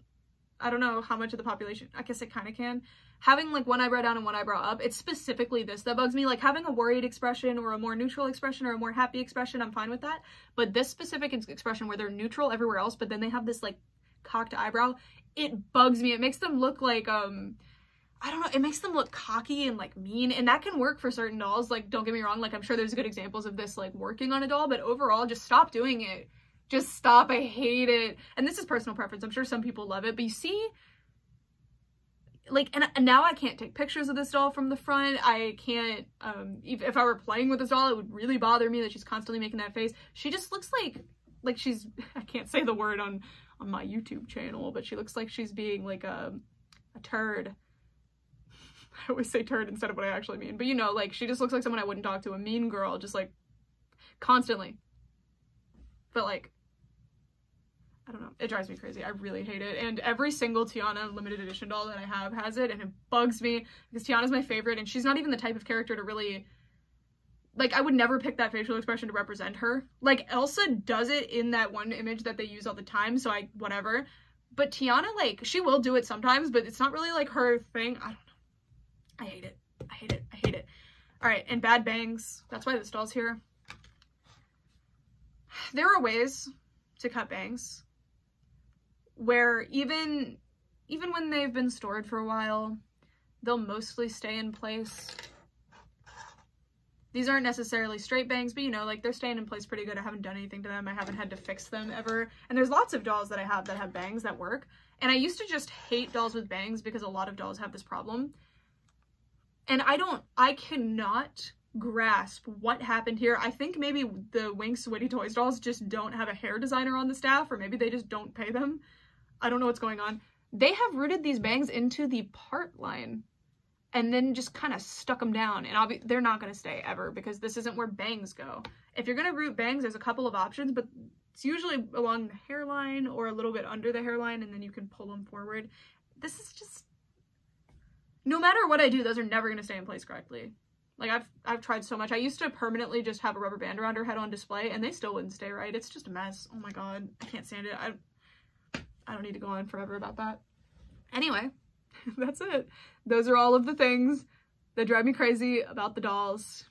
I don't know how much of the population, I guess it kind of can. Having like one eyebrow down and one eyebrow up, it's specifically this that bugs me. Like having a worried expression or a more neutral expression or a more happy expression, I'm fine with that. But this specific expression where they're neutral everywhere else, but then they have this like cocked eyebrow, it bugs me. It makes them look like, um, I don't know, it makes them look cocky and like mean and that can work for certain dolls. Like, don't get me wrong, like I'm sure there's good examples of this like working on a doll, but overall just stop doing it. Just stop, I hate it. And this is personal preference, I'm sure some people love it, but you see, like, and, and now I can't take pictures of this doll from the front. I can't, um, if, if I were playing with this doll, it would really bother me that she's constantly making that face. She just looks like, like she's, I can't say the word on, on my YouTube channel, but she looks like she's being like a, a turd. I always say turd instead of what I actually mean. But you know, like she just looks like someone I wouldn't talk to, a mean girl, just like constantly. But like, I don't know, it drives me crazy. I really hate it. And every single Tiana limited edition doll that I have has it and it bugs me because Tiana's my favorite and she's not even the type of character to really like I would never pick that facial expression to represent her. Like Elsa does it in that one image that they use all the time, so I whatever. But Tiana, like, she will do it sometimes, but it's not really like her thing. I don't know. I hate it. I hate it. I hate it. Alright, and bad bangs. That's why this doll's here. There are ways to cut bangs where even even when they've been stored for a while, they'll mostly stay in place these aren't necessarily straight bangs, but you know, like they're staying in place pretty good. I haven't done anything to them. I haven't had to fix them ever. And there's lots of dolls that I have that have bangs that work. And I used to just hate dolls with bangs because a lot of dolls have this problem. And I don't, I cannot grasp what happened here. I think maybe the Winx Witty Toys dolls just don't have a hair designer on the staff or maybe they just don't pay them. I don't know what's going on. They have rooted these bangs into the part line and then just kind of stuck them down and be, they're not going to stay ever because this isn't where bangs go. If you're going to root bangs, there's a couple of options, but it's usually along the hairline or a little bit under the hairline and then you can pull them forward. This is just, no matter what I do, those are never going to stay in place correctly. Like I've, I've tried so much. I used to permanently just have a rubber band around her head on display and they still wouldn't stay right. It's just a mess. Oh my God. I can't stand it. I, I don't need to go on forever about that. Anyway, that's it. Those are all of the things that drive me crazy about the dolls.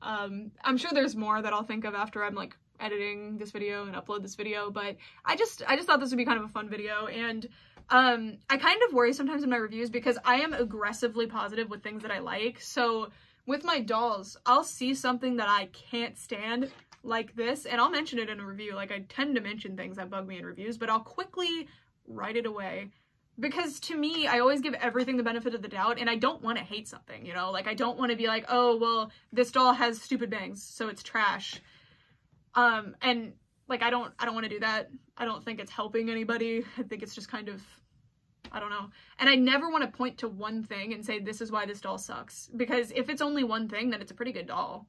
Um, I'm sure there's more that I'll think of after I'm like editing this video and upload this video, but I just I just thought this would be kind of a fun video and Um, I kind of worry sometimes in my reviews because I am aggressively positive with things that I like. So with my dolls, I'll see something that I can't stand like this and I'll mention it in a review. Like I tend to mention things that bug me in reviews, but I'll quickly write it away because to me, I always give everything the benefit of the doubt and I don't want to hate something, you know? Like I don't want to be like, "Oh, well, this doll has stupid bangs, so it's trash." Um and like I don't I don't want to do that. I don't think it's helping anybody. I think it's just kind of I don't know. And I never want to point to one thing and say this is why this doll sucks because if it's only one thing then it's a pretty good doll.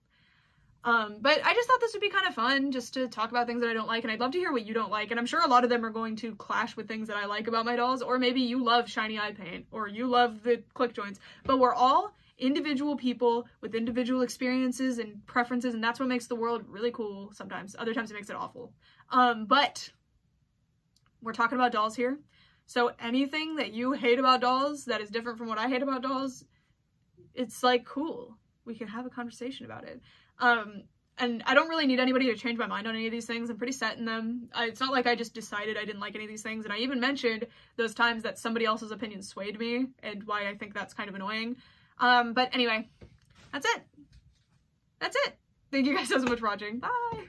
Um, but I just thought this would be kind of fun just to talk about things that I don't like, and I'd love to hear what you don't like. And I'm sure a lot of them are going to clash with things that I like about my dolls, or maybe you love shiny eye paint, or you love the click joints. But we're all individual people with individual experiences and preferences, and that's what makes the world really cool sometimes. Other times it makes it awful. Um, but we're talking about dolls here. So anything that you hate about dolls that is different from what I hate about dolls, it's like cool. We can have a conversation about it. Um, and I don't really need anybody to change my mind on any of these things. I'm pretty set in them. I, it's not like I just decided I didn't like any of these things. And I even mentioned those times that somebody else's opinion swayed me and why I think that's kind of annoying. Um, but anyway, that's it. That's it. Thank you guys so much for watching. Bye.